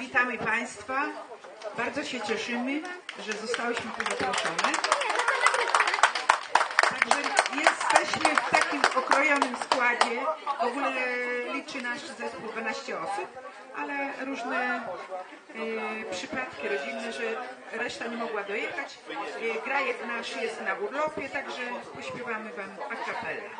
witamy Państwa. Bardzo się cieszymy, że zostałyśmy tu zaproszone. Także jesteśmy w takim okrojonym składzie. W ogóle liczy nasz zespół 12 osób, ale różne e, przypadki rodzinne, że reszta nie mogła dojechać. E, grajek nasz jest na urlopie, także pośpiewamy Wam a cappella.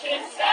Russian